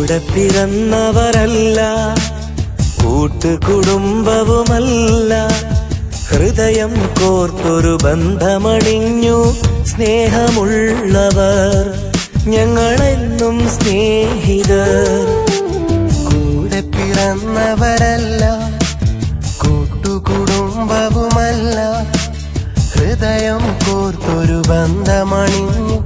കൂടെ പിറന്നവരല്ല കൂട്ടുകുടുംബവുമല്ല. ഹൃദയം കോർത്തൊരു ബന്ധമണിഞ്ഞു സ്നേഹമുള്ളവർ ഞങ്ങളെന്നും സ്നേഹിതർ. കൂടെ പിറന്നവരല്ല കൂട്ടുകുടുംബവുമല്ല. ഹൃദയം കോർത്തൊരു ബന്ധമണിഞ്ഞു